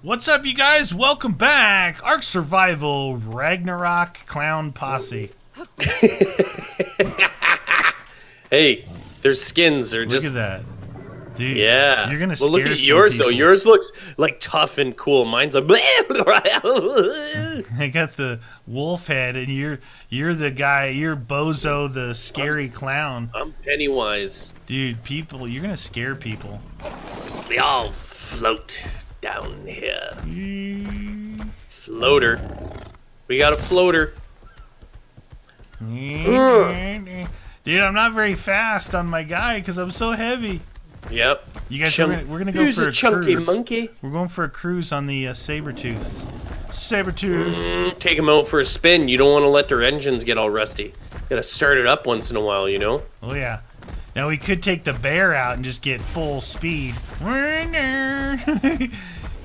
What's up, you guys? Welcome back. Ark Survival Ragnarok Clown Posse. Hey, their skins are Look just at that. Dude, yeah. You're going to well, look at yours people. though. Yours looks like tough and cool. Mine's like. I got the wolf head, and you're you're the guy. You're Bozo, the scary clown. I'm Pennywise. Dude, people, you're going to scare people. We all float down here. Floater. We got a floater. Dude, I'm not very fast on my guy because I'm so heavy. Yep. You guys, Chunk- we're gonna, we're gonna go Who's for a a chunky cruise. monkey? We're going for a cruise on the uh, Sabertooths. Sabertooth. Mm, take them out for a spin. You don't want to let their engines get all rusty. Gotta start it up once in a while, you know? Oh yeah. Now we could take the bear out and just get full speed.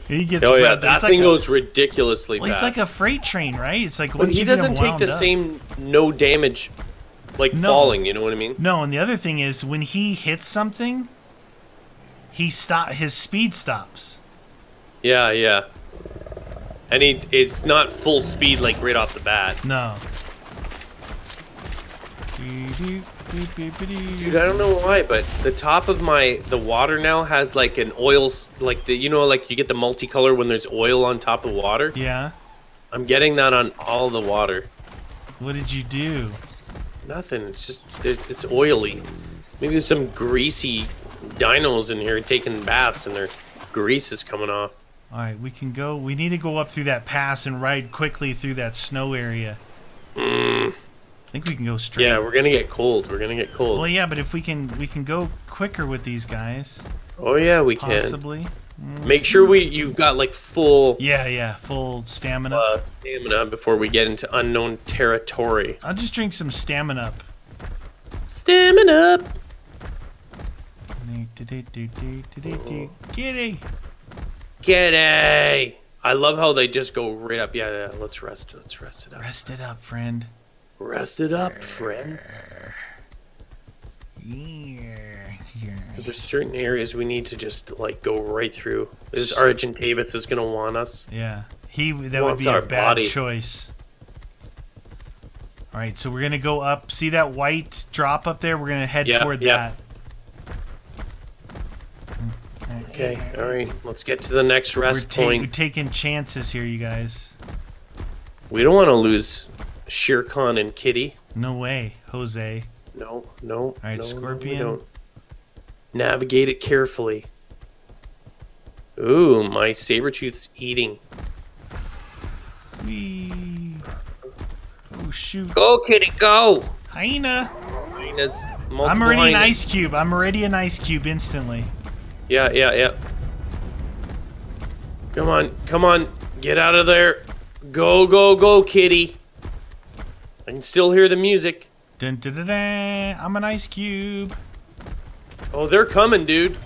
he gets. Oh, yeah. That it's thing like goes ridiculously A, well, he's fast. like a freight train, right? It's like but he you get him doesn't take the up- same no damage, like No. falling, you know what I mean? No, and the other thing is when he hits something, he stop. His speed stops. Yeah, yeah. And he, it's not full speed like right off the bat. No. Dude, I don't know why, but the top of my the water now has like an oil, like the you know, like you get the multicolor when there's oil on top of water. Yeah. I'm getting that on all the water. What did you do? Nothing. It's just it's, it's oily. Maybe there's some greasy dinos in here taking baths and their grease is coming off. All right, we can go. We need to go up through that pass and ride quickly through that snow area. Mm, think we can go straight. yeah, we're gonna get cold. We're gonna get cold. Well, yeah, but if we can, we can go quicker with these guys, oh yeah, we can. possibly. Make sure we you've got like full Yeah, yeah, full stamina. uh, stamina before we get into unknown territory. I'll just drink some stamina up. Stamina. Up. Kitty. G'day. I love how they just go right up. Yeah, yeah. Let's rest. Let's rest it up. Rest it up, friend. Rest it up, friend. Yeah. yeah. There's certain areas we need to just like go right through. This Argentavis is gonna want us. Yeah. He that would be a our bad body. choice. All right, so we're gonna go up. See that white drop up there? We're gonna head Yeah, toward yeah. that. Okay. All right. Let's get to the next We're, rest ta- we're taking chances here, you guys. We don't want to lose Shere Khan and Kitty. No way, Jose. No, no. right, no, no, Scorpion. don't. Navigate it carefully. Ooh, my Sabretooth's eating. Whee. Oh shoot, Go, Kitty, go! hyena! Hyenas, I'm already an ice cube. I'm already an ice cube instantly. Yeah, yeah, yeah. Come on, come on, get out of there. Go, go, go, kitty. I can still hear the music. Dun, dun, dun, dun. I'm an ice cube. Oh, they're coming, dude.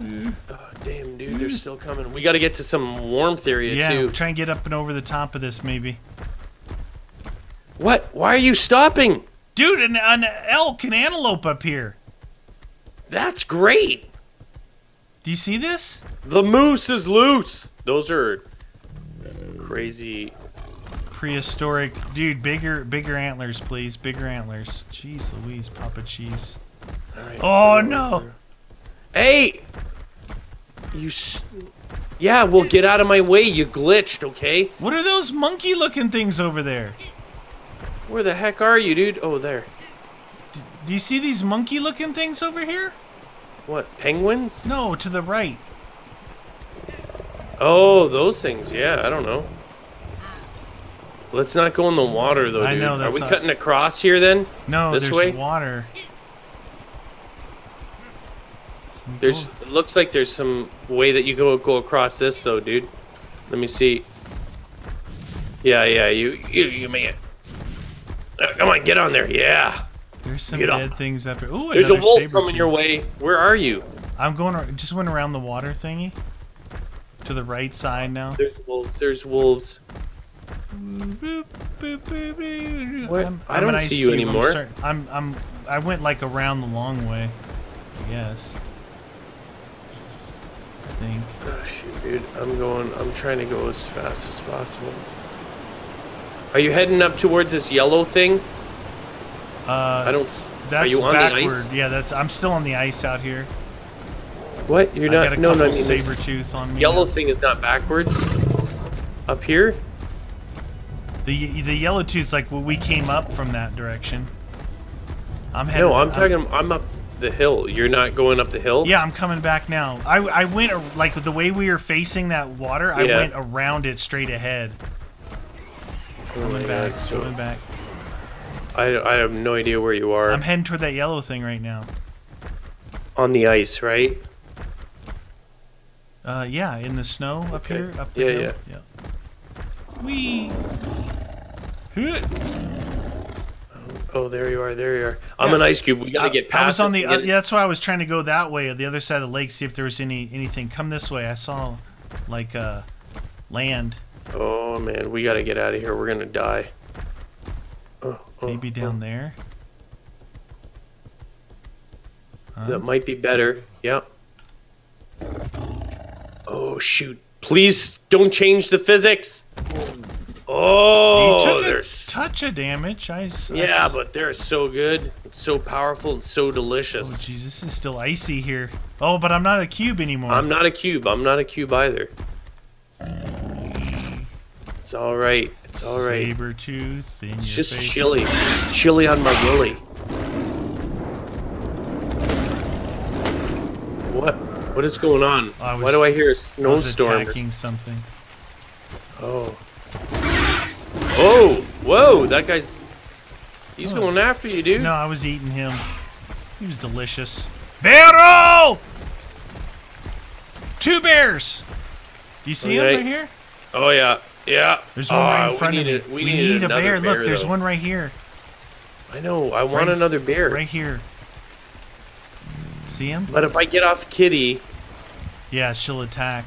Oh, damn, dude, they're still coming. We got to get to some warmth area, Yeah, too. try and get up and over the top of this, maybe. What? Why are you stopping? Dude, an, an elk, an antelope up here. That's great. Do you see this? The moose is loose. Those are crazy. Prehistoric, dude. Bigger, bigger antlers, please. Bigger antlers. Jeez, Louise, Papa Cheese. All right, Oh no! Hey! You. S- yeah, well, get out of my way. You glitched, okay? What are those monkey-looking things over there? Where the heck are you, dude? Oh, there. Do you see these monkey-looking things over here? What? Penguins? No, to the right. Oh, those things. Yeah, I don't know. Let's not go in the water, though, dude. I know, Are we not- cutting across here then? No, This there's way? water. There's. It looks like there's some way that you go go across this, though, dude. Let me see. Yeah, yeah. You, you, you man. Uh, come on, get on there. Yeah. There's some Get up. dead things up here. Ooh, There's a wolf coming tooth. your way. Where are you? I'm going. Just went around the water thingy. To the right side now. There's wolves. There's wolves. What? I'm- I I'm don't see you cube. I'm anymore. I'm, I'm, I went like around the long way. I guess. I think. Oh shoot, dude. I'm going. I'm trying to go as fast as possible. Are you heading up towards this yellow thing? Uh, I don't. That's are you on backward. the ice? Yeah, that's. I'm still on the ice out here. What? You're I got a not. No, no. I couple mean, saber tooth on me. yellow now. thing is not backwards. Up here? The the yellow tooth's like well, we came up from that direction. I'm headed. No, I'm talking. I'm up the hill. You're not going up the hill. Yeah, I'm coming back now. I, I went like the way we were facing that water. I Yeah. went around it straight ahead. Oh Coming back. So Coming back. I, I have no idea where you are. I'm heading toward that yellow thing right now. on the ice, right? Uh, yeah, in the snow up Okay. here. Up the Yeah, hill. yeah. Wee. Oh, there you are. There you are. I'm Yeah. an ice cube. We gotta I- get I past. was on the. Uh, yeah, that's why I was trying to go that way, the other side of the lake, see if there was any anything. Come this way. I saw, like, uh, land. Oh man, we gotta get out of here. We're gonna die. Oh, oh, Maybe oh. down there. Huh? That might be better. Yep. Oh shoot! Please don't change the physics. Oh, he took a there's touch of damage. I, I yeah, but they're so good. It's so powerful and so Oh, delicious. jeez, this is still icy here. Oh, but I'm not a cube anymore. I'm not a cube. I'm not a cube either. It's all right. It's all right. Saber tooth It's just face. chilly. Chilly on my willy. What? Is going on? I Why do I hear a was snowstorm? attacking something. Oh. Oh! Whoa! That guy's. He's Oh. going after you, dude. No, I was eating him. He was delicious. Barrel! Two bears. Do you see him Okay. right here? Oh yeah, yeah. There's one right Ah, in front of. A, we, we need, a another bear. Look, bear, there's one right here. I know. I want Right- another bear. Right here. See him? But if I get off Kitty, Yeah, she'll attack.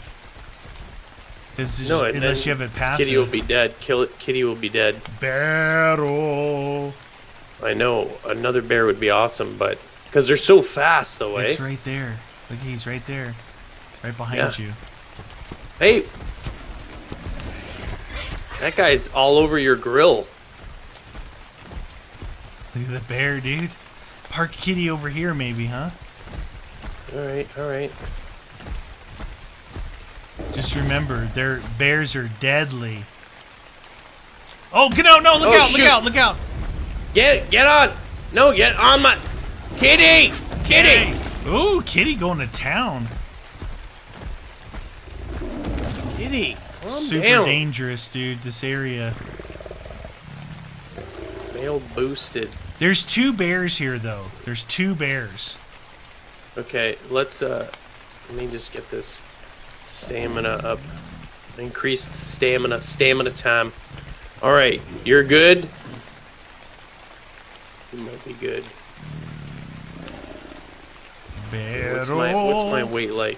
'Cause no, unless you have it passive. Kitty will be dead. Kill it. Kitty will be dead. Barrel. I know another bear would be awesome, but because they're so fast, though, eh? It's right there. Look, he's right there. Right behind Yeah. you. Hey, that guy's all over your grill. Look at the bear, dude. Park kitty over here, maybe, huh? All right, all right. Just remember, their bears are deadly. Oh, get out! No, look Oh, out! shoot. Look out! Look out! Get get on. No, get on my Kitty. Kitty. Ooh, kitty going to town. Kitty. Super down. dangerous, dude. This area. Male boosted. There's two bears here, though. There's two bears. Okay, let's uh let me just get this stamina up. Increased stamina, stamina time. Alright, you're good. You might be good. What's my what's my weight like?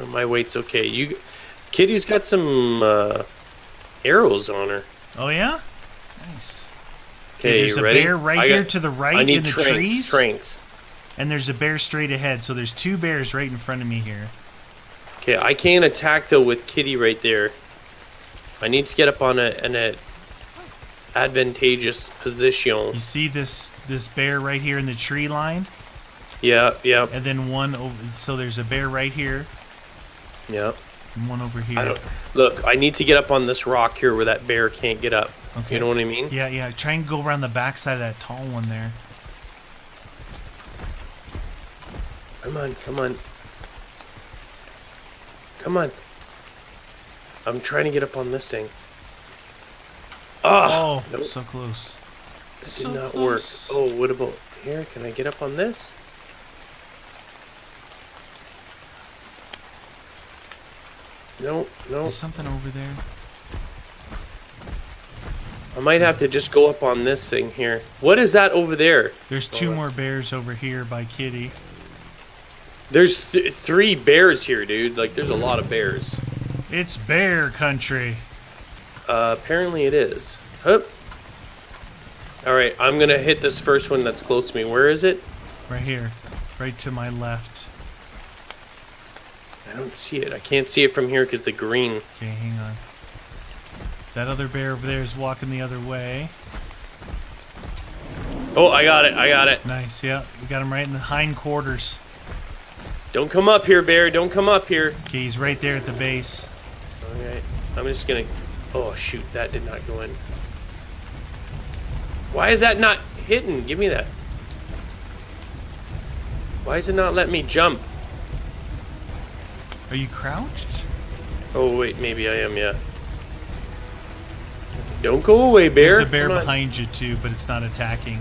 Uh, my weight's okay. You Kitty's got some uh, arrows on her. Oh yeah. Nice. Okay, there's you a ready? bear right I here got- to the right I need in the tranks, trees, tranks. and there's a bear straight ahead. So there's two bears right in front of me here. Okay, I can't attack though with Kitty right there. I need to get up on a an a advantageous position. You see this this bear right here in the tree line, Yeah, yeah, and then one over. So there's a bear right here, Yep. and one over here. I don't look. I need to get up on this rock here where that bear can't get up. Okay. You know what I mean? Yeah, yeah. Try and go around the backside of that tall one there. Come on, come on, come on. I'm trying to get up on this thing. Ah, Oh, nope. so close. it did so not work. Oh, what about here? Can I get up on this? No, no. There's something over there. I might have to just go up on this thing here. What is that over there? There's Oh, two more bears over here by Kitty. There's th- three bears here, dude. Like, there's a lot of bears. It's bear country. Uh, apparently it is. Hup. All right, I'm gonna hit this first one that's close to me. Where is it? Right here. Right to my left. I don't see it. I can't see it from here because the green. Okay, hang on. That other bear over there is walking the other way. Oh, I got it. I got it. Nice, yeah. We got him right in the hindquarters. Don't come up here, bear. Don't come up here. Okay, he's right there at the base. Alright. I'm just gonna. Oh shoot! That did not go in. Why is that not hitting? Give me that. Why is it not letting me jump? Are you crouched? Oh wait, maybe I am. Yeah. Don't go away, bear. There's a bear behind you too, but it's not attacking.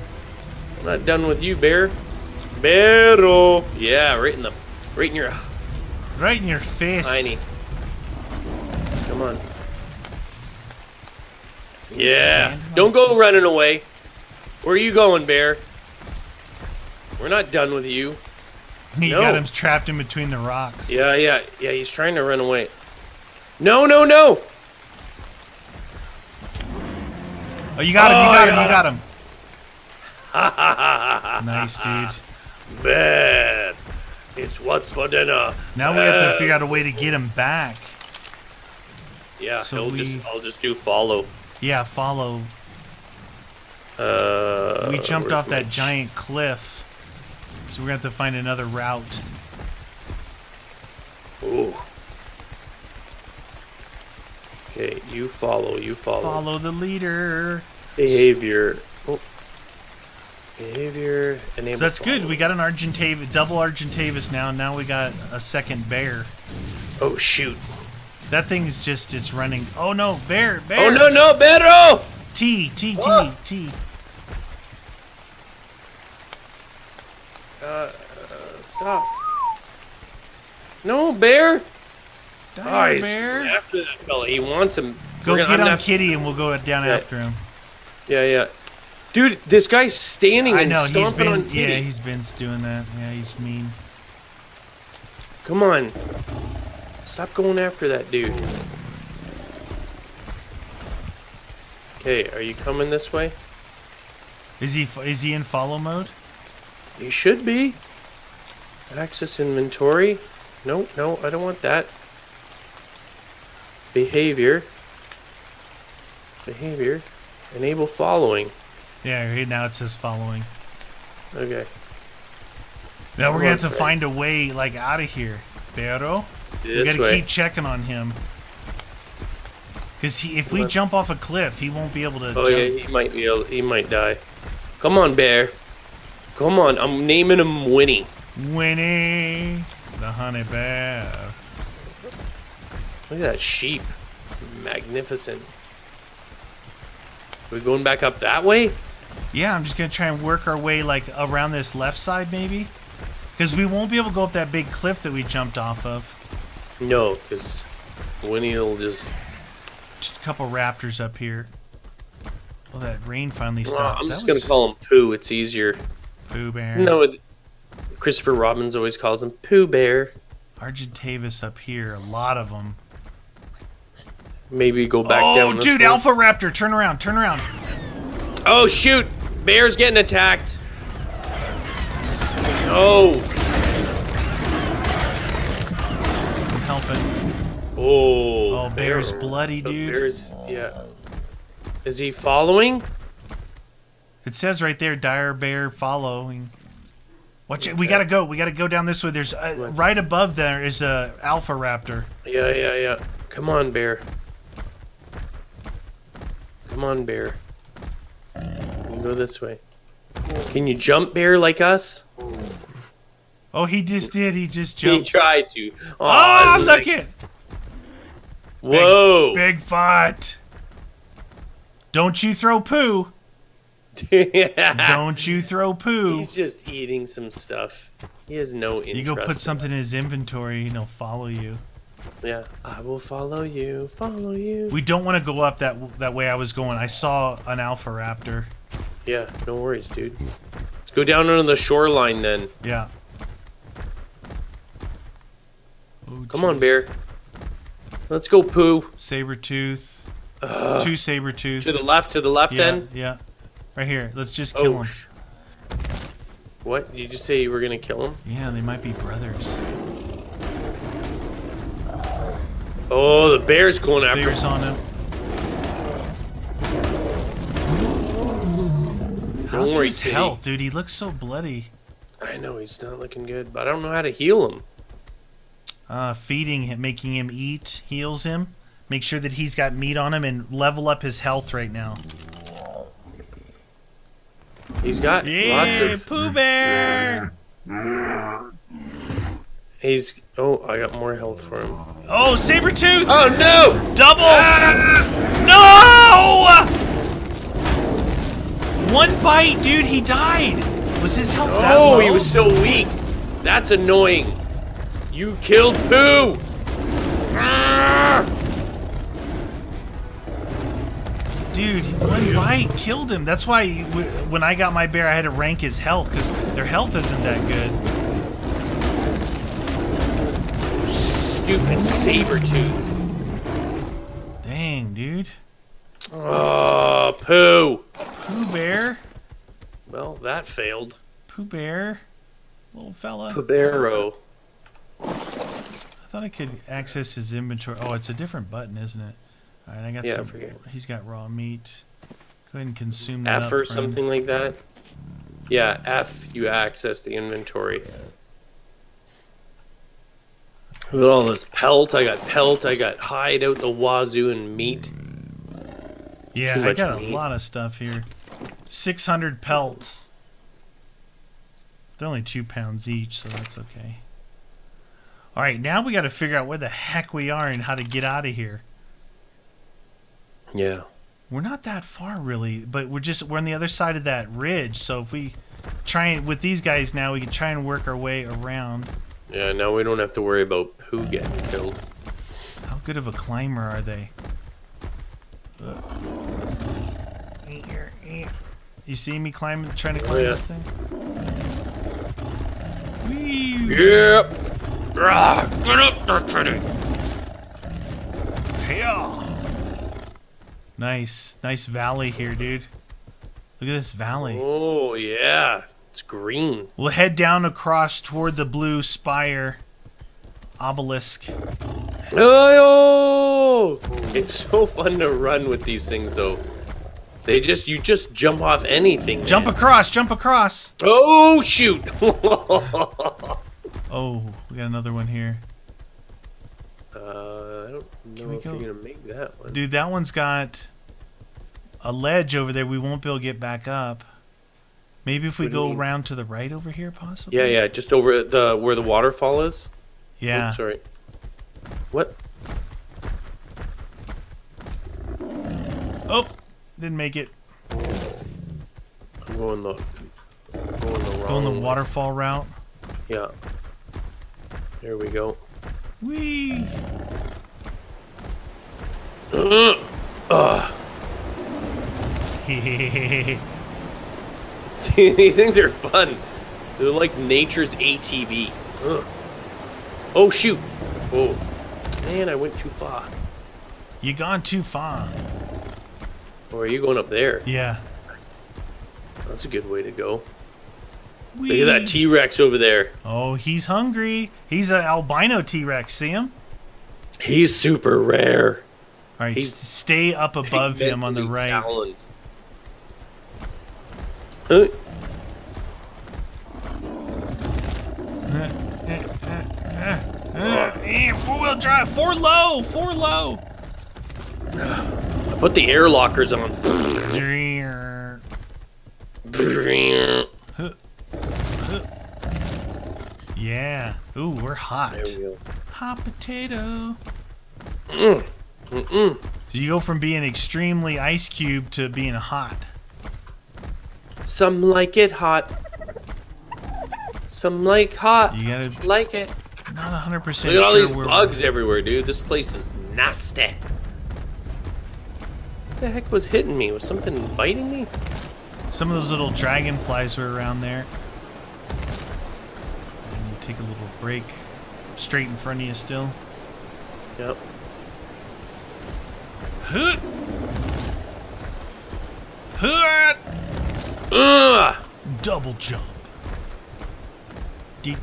I'm not done with you, bear. Bearo. Yeah, right in the, right in your Right in your face. tiny. Come on. Yeah. Don't go running away. Where are you going, bear? We're not done with you. He No. got him trapped in between the rocks. Yeah, yeah, yeah. He's trying to run away. No, no, no. Oh, you got him! Oh, You got him! You got him! nice, dude. Bad. It's what's for dinner. Now we have to Uh, figure out a way to get him back. Yeah, So we- just, I'll just do follow. Yeah, follow. Uh, we jumped off that giant cliff, so we're gonna have to find another route. Ooh. Okay, you follow. You follow. Follow the leader. Behavior. Oh. Behavior. Enable. So that's good. We got an Argentavis, double Argentavis now. Now we got a second bear. Oh shoot. That thing is just, it's running. Oh no, bear, bear. Oh no no Beto! T, T, T, What? T. Uh, uh, stop. No bear. Oh, he's bear. after that fella. He wants him. Go gonna- get I'm on Kitty and we'll go down Yeah. after him. Yeah yeah. Dude, this guy's standing I and know, he's stomping been, on Kitty. yeah, he's been doing that. Yeah, he's mean. Come on. Stop going after that dude. Okay, are you coming this way? Is he, is he in follow mode? He should be. Access inventory. No, no, I don't want that. Behavior. Behavior. Enable following. Yeah, right now it says following. Okay. Now we're gonna have to Fred. find a way, like, out of here. Pero, we gotta way. keep checking on him. Cause he, if we jump off a cliff, he won't be able to Oh jump. yeah, he might be. Able, he might die. Come on, bear. Come on, I'm naming him Winnie. Winnie, the honey bear. Look at that sheep. Magnificent. we going back up that way? Yeah, I'm just gonna try and work our way like around this left side, maybe. Cause we won't be able to go up that big cliff that we jumped off of. No, because Winnie will just. Just a couple raptors up here. Oh, that rain finally Well, stopped. I'm That just gonna call him Pooh. It's easier. Pooh Bear. No, it, Christopher Robbins always calls him Pooh Bear. Argentavis up here, a lot of them. Maybe go back oh, down. this dude, way. Alpha Raptor, turn around, turn around. Oh shoot! Bear's getting attacked. Oh, I'm helping. oh. Oh, Bear's Bear. bloody, The dude. Bear's yeah. Is he following? It says right there, dire bear following. Watch it. We gotta go. We gotta go down this way. There's uh, What? right above there is a alpha raptor. Yeah, yeah, yeah. Come on, Bear. Come on, Bear. Go this way. Can you jump, Bear, like us? Oh, he just did. He just jumped. He tried to. Oh, look like- it! Whoa! Big fight. Don't you throw poo. Don't you throw poo. He's just eating some stuff. He has no interest. You go put in something in his inventory and he'll follow you. Yeah. I will follow you. Follow you. We don't want to go up that that way I was going. I saw an alpha raptor. Yeah. No worries, dude. Let's go down on the shoreline then. Yeah. Oh, Come on. Bear. Let's go, Pooh. Saber tooth. Ugh. Two saber tooth. To the left. To the left, yeah, then. yeah. Right here. Let's just kill Oh. him. What? Did you just say you were gonna kill him? Yeah, they might be brothers. Oh, the bear's going after Bears him. on him. How's his Kitty. health, dude? He looks so bloody. I know he's not looking good, but I don't know how to heal him. Uh, feeding him, making him eat, heals him. Make sure that he's got meat on him and level up his health right now. He's got lots of. Pooh Bear! He's. Oh, I got more health for him. Oh, saber tooth! Oh no! Doubles! No! One bite, dude, he died. Was his health that low? Oh, he was so weak. That's annoying. You killed Pooh. Ah! Dude, one bite killed him. That's why when I got my bear, I had to rank his health because their health isn't that good. Stupid saber tooth. Dang, dude. Oh, Pooh. Pooh Bear, Well, that failed. Pooh Bear, little fella. Pabero. I thought I could access his inventory. Oh, it's a different button, isn't it? All right, I got Yeah, some. forget. He's got raw meat. Go ahead and consume that. F up, or friend. something like that. Yeah, F. You access the inventory. Look at all this pelt. I got pelt. I got hide out the wazoo and meat. Yeah, I much got a lot of stuff here. 600 pelts. They're only two pounds each, so that's okay. All right, now we got to figure out where the heck we are and how to get out of here. Yeah. We're not that far, really, but we're just we're on the other side of that ridge. So if we try and with these guys now, we can try and work our way around. Yeah, now we don't have to worry about Pooh getting killed. How good of a climber are they? You see me climbing, trying to oh, climb yeah. this thing? Yep. Get up there, kitty. Yeah. Nice, nice valley here, dude. Look at this valley. Oh, yeah. It's green. We'll head down across toward the blue spire obelisk. Oh, it's so fun to run with these things, though. They just, you just jump off anything. Jump man. across, jump across. Oh, shoot. Oh, we got another one here. uh, I don't know if go- you're going to make that one. Dude, that one's got a ledge over there. We won't be able to get back up. Maybe if we What go around to the right over here, possibly? Yeah, yeah, just over the where the waterfall is. Yeah. Oops, sorry. What? Oh, didn't make it. I'm going the I'm going the wrong Going the way. waterfall route. Yeah. There we go. Whee! Ugh. Ugh. These things are fun. They're like nature's ATV. Ugh. Oh shoot! Oh man, I went too far. you gone too far. Or are you going up there? Yeah. That's a good way to go. Whee! Look at that T Rex over there. Oh, he's hungry. He's an albino T-Rex. See him? He's super rare. All right, He's stay up above him on the right. challenged. Huh? Eh, eh, eh, eh, four-wheel drive. Four low. Four low. I put the air lockers on. Yeah. Ooh, we're hot. we go. Hot potato. Mm. Mm-mm. So you go from being extremely ice cube to being hot. Some like it hot. Some like hot. You gotta Like it. not 100% Look at sure all these bugs everywhere, dude. This place is nasty. What the heck was hitting me? Was something biting me? Some of those little dragonflies were around there. And take a little break. Straight in front of you still. Yep. Hoot! Hoot! Ugh! Double jump.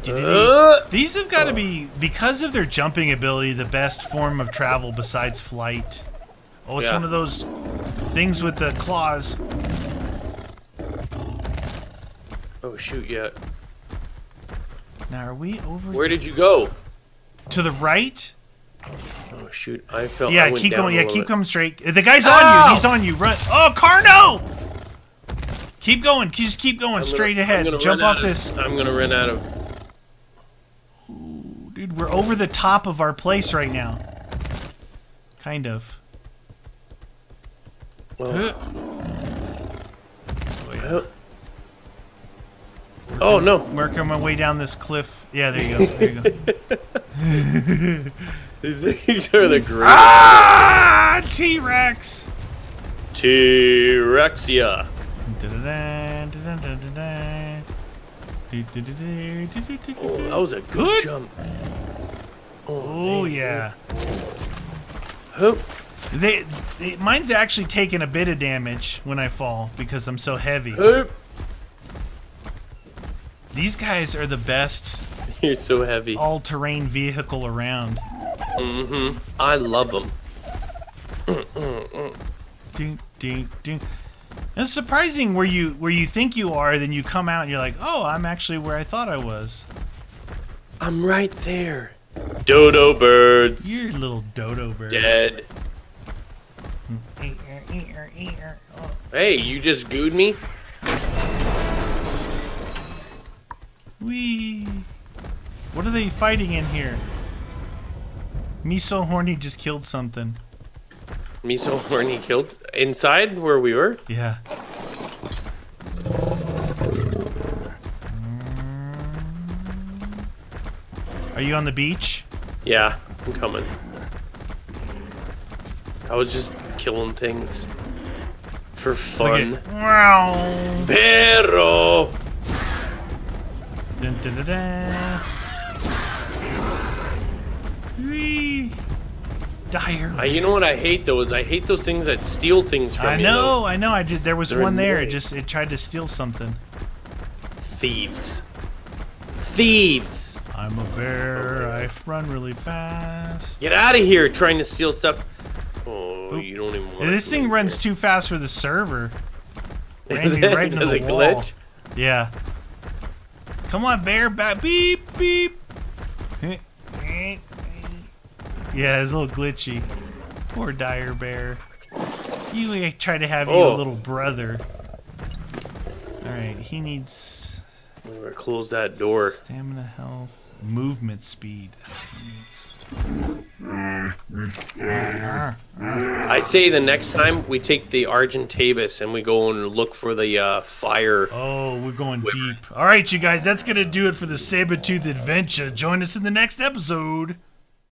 Uh, These have got to be, because of their jumping ability, the best form of travel besides flight. Oh, it's Yeah. one of those things with the claws. oh shoot! Yeah. Now, are we over Where did you go? to the right? Oh shoot! I felt. Yeah, went keep going. Yeah, keep bit. coming straight. Uh, the guy's on you. Oh! He's on you. Run. Oh, Carno! Keep going. Just keep going straight gonna- I'm ahead. Jump off of- this. I'm gonna run out of. Dude, we're over the top of our place right now. Kind of. Well, Huh. well. Oh no! Working my way down this cliff. Yeah, there you go. There you go. These things are the great. ah! T-Rex! T-Rexia. Da-da-da, da-da-da-da-da. Do-do-do-do, Oh, that was a good, Good. jump. Oh, yeah. Hup. They, they, mine's actually taking a bit of damage when I fall because I'm so heavy. Hup. These guys are the best You're so heavy. all-terrain vehicle around. Mm-hmm. I love them. Ding, ding, ding. It's surprising where you where you think you are, then you come out and you're like, oh, I'm actually where I thought I was. I'm right there. Dodo birds. You're a little dodo bird. Dead. Hey, you just gooed me? Wee. What are they fighting in here? Me so horny just killed something. Me so horny killed inside where we were? Yeah. Are you on the beach? Yeah, I'm coming. I was just killing things for fun. Wow. Pero. Dun, dun, dun, dun. Dire. I, you know what I hate though is I hate those things that steal things from I you. know, I know. I just there was They're one there. It just it tried to steal something. Thieves. Thieves. I'm a bear. I run really fast. Get out of here trying to steal stuff. Oh, Oop. you don't even want Yeah, this thing runs here. too fast for the server. Ran me it- right into the wall. glitch? Yeah. Come on, bear. Back. Beep beep. Yeah, it's a little glitchy. Poor dire bear. You try to have you a Oh. little brother. All right, he needs I'm gonna close that door. stamina, health, movement speed. I say the next time we take the Argentavis and we go and look for the uh, fire. Oh, we're going deep. All right, you guys, that's going to do it for the Sabertooth adventure. Join us in the next episode.